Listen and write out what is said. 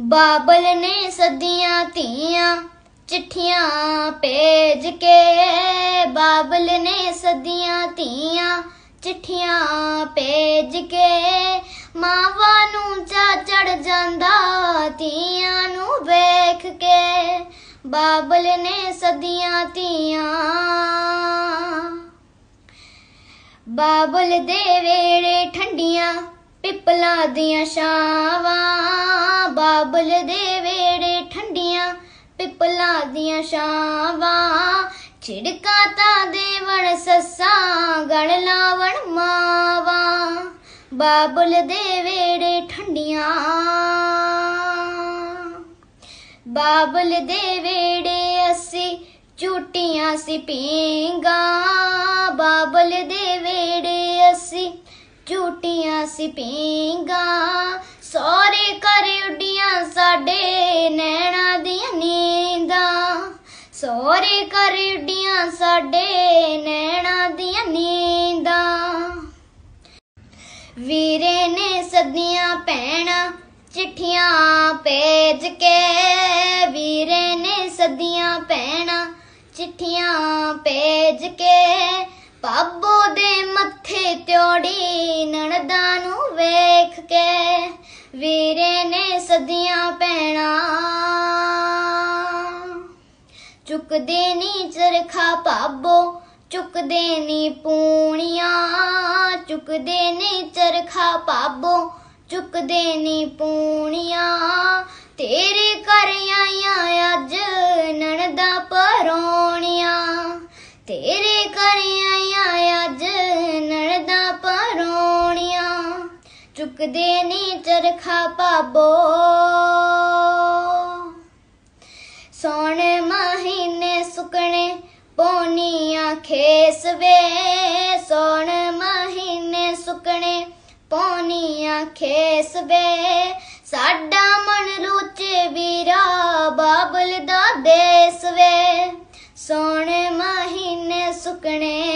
ਬਾਬਲ ਨੇ ਸਦੀਆਂ ਧੀਆਂ ਚਿੱਠੀਆਂ ਭੇਜ ਕੇ। ਬਾਬਲ ਨੇ ਸਦੀਆਂ ਧੀਆਂ ਚਿੱਠੀਆਂ ਭੇਜ ਕੇ। ਮਾਵਾਂ ਨੂੰ ਚਾ ਚੜ ਜਾਂਦਾ, ਧੀਆਂ ਨੂੰ ਵੇਖ ਕੇ। ਬਾਬਲ ਨੇ ਸਦੀਆਂ ਧੀਆਂ। ਬਾਬਲ ਦੇ ਵੇੜੇ ਠੰਡੀਆਂ ਪਿੱਪਲਾਂ ਦੀਆਂ ਛਾਵਾਂ। ਬਾਬਲ ਦੇ ਵੇੜੇ ਠੰਡੀਆਂ ਪਿੱਪਲਾਂ ਦੀਆਂ ਛਾਵਾਂ। ਛਿੜਕਾ ਤਾਂ ਦੇਵਣ ਸੱਸਾਂ, ਗਣ ਲਾਵਣ ਮਾਵਾਂ। ਬਾਬਲ ਦੇ ਵੇੜੇ ਠੰਡੀਆਂ। ਬਾਬਲ ਦੇ ਵੇੜੇ ਅਸੀਂ ਝੂਟੀਆਂ ਸੀ ਪੀਂਗਾ ਬਾਬਲ ਦੇ ਵੇੜੇ ਅਸੀਂ ਝੂਟੀਆਂ ਸੀ ਪੀਂਗਾ ਸੋਰੇ ਸੋਰੇ ਕਰ ਸਾਡੇ ਨੈਣਾ ਦੀਆਂ ਨੀਂਦਾਂ। ਵੀਰੇ ਨੇ ਸਦੀਆਂ ਭੈਣਾਂ ਚਿੱਠੀਆਂ ਭੇਜ ਕੇ, ਵੀਰੇ ਨੇ ਸਦੀਆਂ ਭੈਣਾਂ ਚਿੱਠੀਆਂ ਭੇਜ ਕੇ ਪਾਬੋ ਦੇ ਮੱਥੇ ਤਿਉੜੀ ਨਣਦਾਂ ਨੂੰ ਵੇਖ ਕੇ, ਵੀਰੇ ਨੇ ਸਦੀਆਂ ਭੈਣਾਂ ਚੁੱਕਦੇ ਨੀ ਚਰਖਾ ਪਾਬੋ ਚੁੱਕਦੇ ਨੀ ਪੂਣੀਆਂ, ਚੁੱਕਦੇ ਨੀ ਚਰਖਾ ਪਾਬੋ ਚੁੱਕਦੇ ਨੀ ਪੂਣੀਆਂ। ਤੇਰੇ ਘਰ ਆਈਆਂ ਅੱਜ ਨਣਦਾ ਪਰੋਣੀਆਂ। ਤੇਰੇ ਘਰ ਆਈਆਂ ਅੱਜ ਨਣਦਾ ਪਰੋਣੀਆਂ। ਚੁੱਕਦੇ ਨੀ ਚਰਖਾ ਪਾਬੋ ਸੋਣ ਮਹੀਨੇ ਸੁਕਣੇ ਪੋਨੀਆਂ ਖੇਸ ਵੇ। ਸੋਣ ਮਹੀਨੇ ਸੁਕਣੇ ਪੋਨੀਆਂ ਖੇਸ ਵੇ। ਸਾਡਾ ਮਨ ਰੁਚੇ ਵੀਰਾ, ਬਾਬਲ ਦਾ ਦੇਸ ਵੇ। ਸੋਣ ਮਹੀਨੇ ਸੁਕਣੇ